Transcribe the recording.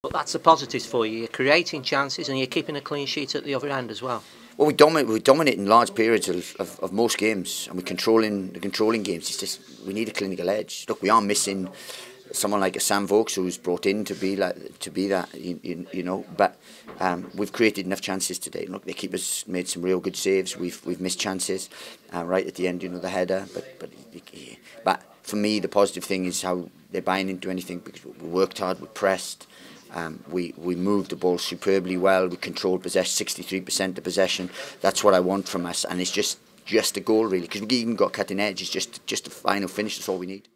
But that's the positives for you. You're creating chances and you're keeping a clean sheet at the other end as well. Well, we dominate. We dominate in large periods of, of, of most games, and we're controlling the controlling games. It's just we need a clinical edge. Look, we are missing someone like a Sam Vokes who's brought in to be like to be that you, you, you know. But um, we've created enough chances today. Look, the keepers made some real good saves. We've we've missed chances uh, right at the end. You know the header, but but but for me the positive thing is how they're buying into anything because we worked hard, we pressed. Um, we, we moved the ball superbly well. We controlled possession, 63% of possession. That's what I want from us. And it's just just a goal, really, because we even got cutting edge. It's just, just a final finish. That's all we need.